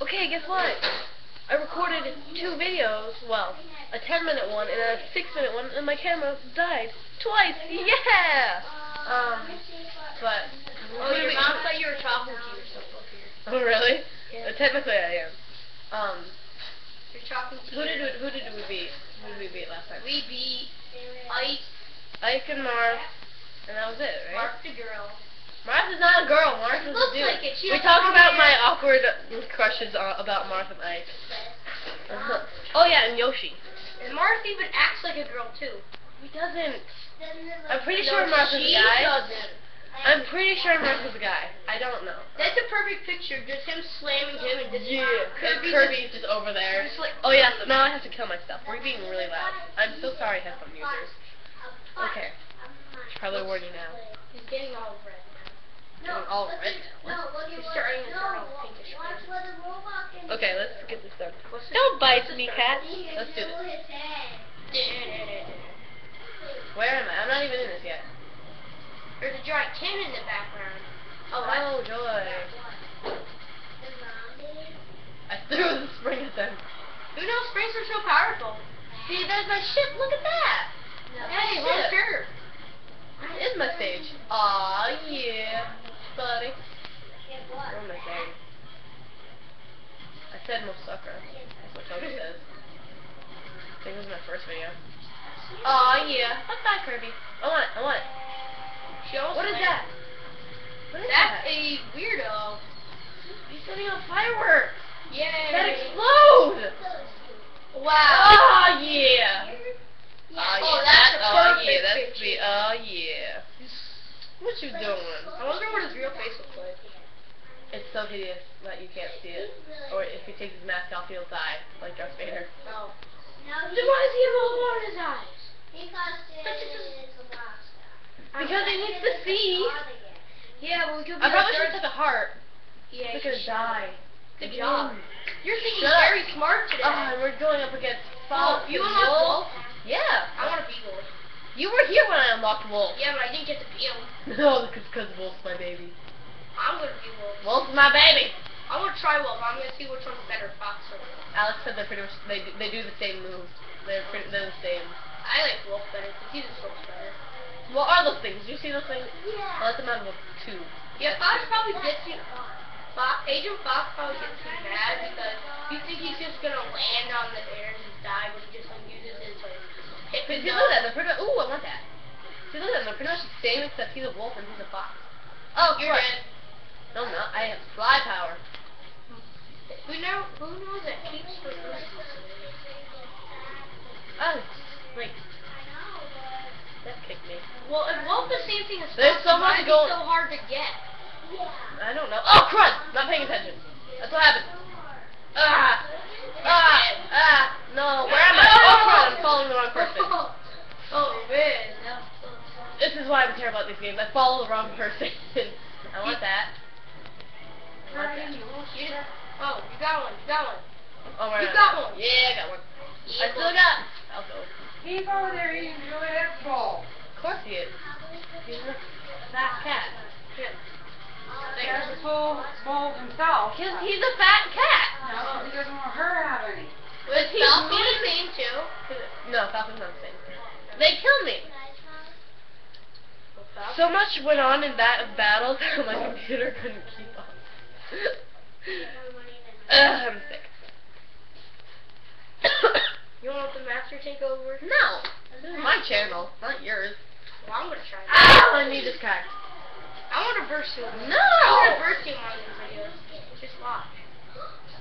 Okay, guess what? I recorded two videos, well, a 10 minute one and a 6 minute one, and my camera died twice. Yeah! Um, but. Oh, your mom thought you were talking to yourself up here. Oh, really? Yeah. Uh, technically, I am. Um, You're talking to who did we, who did we beat? Who did we beat last time? We beat Ike, Ike and Marth, and that was it, right? Marth the girl. Marth is not a girl. We talked about my awkward crushes about Marth and Ike. Uh-huh. oh yeah, and Yoshi. And Marth even acts like a girl too. He doesn't. I'm pretty No, sure Marth is a guy. doesn't. I'm pretty sure Marth is a guy. I don't know. That's a perfect picture. Just him slamming him and just Yeah, and Kirby's Kirby's just over there. Just like- Oh yeah, so now I have to kill myself. We're being really loud. I'm so sorry, headphone users. Okay, probably warn you now. He's getting all red. All red. He's starting to turn all pinkish red. Okay, let's get this done. Don't bite me, cat. Let's do this. Where am I? I'm not even in this yet. There's a giant cannon in the background. Oh, oh joy. I threw the spring at them. Who knows springs are so powerful? See, there's my ship. Look at that. Hey, shit. well, sure. This is my stage. Aw, yeah, buddy. Where am I saying? I said Mosaka. That's what Toby says. I think it was my first video. Aw, yeah. Fuck that, Kirby. I want it. I want it. What is that? What is That's that? a weirdo. He's setting off fireworks. Yay. That explode! Wow. Oh yeah! Oh yeah, Oh, that's a oh yeah, that's the oh yeah. What you doing? I wonder what his real face looks like. It's so hideous that you can't see it. Or if he takes his mask off, he'll die, like Darth Vader. Oh. Then Then why does he have all the water in his eyes? Because Because he needs to see. Yeah, but we could be I probably like should Darth- have took a heart. Yeah, Look you at die. Good job. You're thinking Shut up. very smart today. Oh, and we're going up against Oh, Fox you and unlocked You were here when I unlocked Wolf. Yeah, but I didn't get to be him. No, because Wolf's my baby. I'm gonna be Wolf. Wolf's my baby. I'm gonna try Wolf. I'm gonna see which one's better, Fox or Wolf. Alex said they're pretty much they do, they do the same moves. They're pretty, they're the same. I like Wolf better because he just looks better. What are those things? Do you see those things? Yeah. I let them out of a tube. Yeah, Fox probably gets you. Fox, Agent Fox probably gets you mad because you think he's just gonna land on the But and see, look at that. They're pretty. Ooh, I want that. See, look at them. They're pretty much the same except he's a wolf and he's a fox. Oh, You're dead. No, I'm not. I have fly power. Who know? Who knows that keeps for Oh, wait. I know. That kicked me. Well, if Wolf the same thing as There's Fox, so much going- so hard to get. I don't know. Oh, crud! Not paying attention. That's what happened. Ah! Games. I follow the wrong person. I want that. I want that. Oh, you got one. You got one. Oh, where You got one. Yeah, I got one. I still got. I'll go. He's over there eating Juliet's bowl. Of course he is. He's a fat cat. He has a full bowl himself. Because he's a fat cat. No, he doesn't want her to have any. Was he's Falcon the same too? No, Falcon's not the same. They killed me. So much went on in that battle that my computer couldn't keep up. Ugh, I'm sick. You want the master take over? no, this is my channel, not yours. Well, I'm gonna try. it. Ow, I need this crack. I want to burst you. No! I want to burst you in one of these videos. Just watch.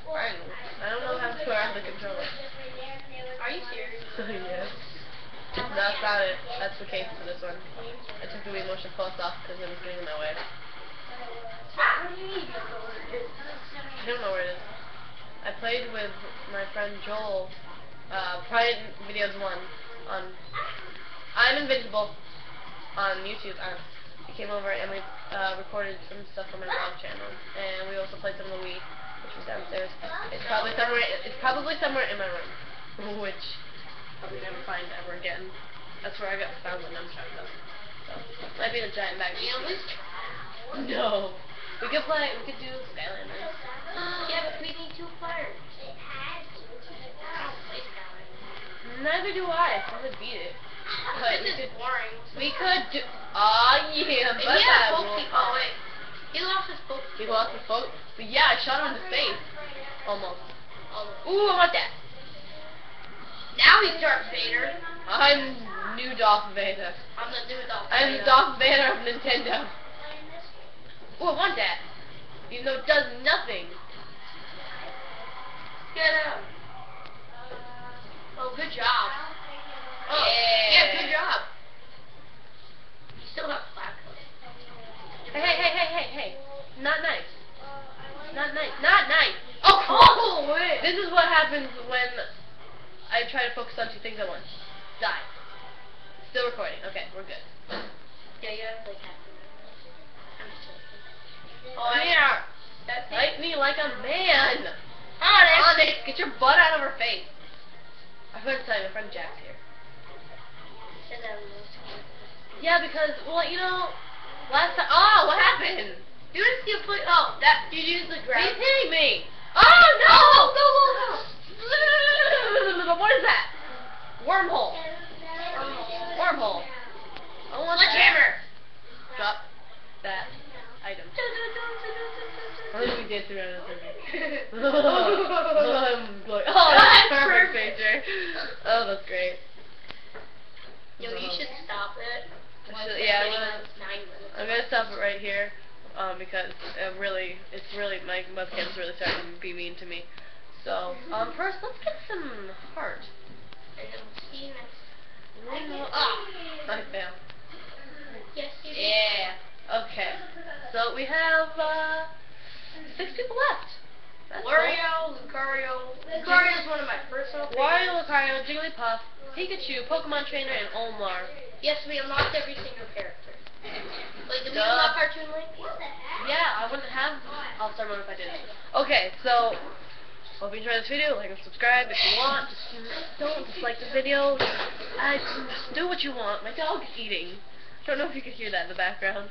Fine. I don't know how to turn the controller. Are you serious? yes. That's not it. That's the case for this one. Plus off because it was getting in my way. I don't know where it is. I played with my friend Joel, uh, Pride Videos 1 on I'm Invincible on YouTube. Um, he came over and we uh, recorded some stuff for my vlog channel, and we also played some of the Wii, which was downstairs. It's probably somewhere. It's probably somewhere in my room, which I'll never find ever again. That's where I got found the nunchuck though. Might be in a giant bag. No. We could play, we could do Skylanders. Uh, yeah, but we need two players. Neither do I. I would beat it. But this is boring. We could do. Aw, oh, yeah, but he had a Pokeball. Wait. He lost his Pokeball. He lost his boat. But yeah, I shot him in the face. Almost. Almost. Ooh, I want that. Now he's Darth Vader. I'm new Darth Vader. I'm the new Darth I'm Vader. Darth Vader of Nintendo. Ooh, I want that. Even though it does nothing. Get him. Oh, good job. Oh, Yeah. yeah, good job. You still have black. Hey, hey, hey, hey, hey, hey. Not nice. Not nice. Not nice. Oh, oh, wait. This is what happens when I try to focus on two things at once. Die. Still recording. Okay, we're good. Yeah, you have like half. I'm just joking. Oh, yeah. That's. Fight me like a man. Honest. Onyx, get your butt out of her face. I forgot to tell you, my friend Jack's here. Said that was most important. Yeah, because, well, you know, last time. Oh, what happened? You didn't see a play. Oh, that you used the He's grab. hitting me. Oh, no! Go, go, go. What is that? Wormhole. Wormhole. I want that. Sledgehammer. Drop that item. Think we did through another I'm going, oh, that's perfect, picture. Oh, that's great. Yo, you should stop it. Should, yeah, I'm gonna- on its nine minutes. I'm gonna stop it right here, um, because it really, it's really, my webcam's really starting to be mean to me. So, um, first, let's get some heart. And then we'll see you next. Ah, I failed. Yes. Yeah. Okay. So we have uh, six people left. That's cool. Wario, Lucario. Lucario is one of my personal favorites. Wario, Lucario, Jigglypuff, Pikachu, Pokemon Trainer, and Olimar. Yes, we unlocked every single character. Like, did we unlock Cartoon Link? Yeah, I wouldn't have All-Star Mode if I didn't. Okay, so hope you enjoyed this video. Like and subscribe if you want. Just don't dislike the video. I just do what you want. My dog's eating. I don't know if you can hear that in the background.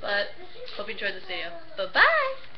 But hope you enjoyed this video. Bye bye.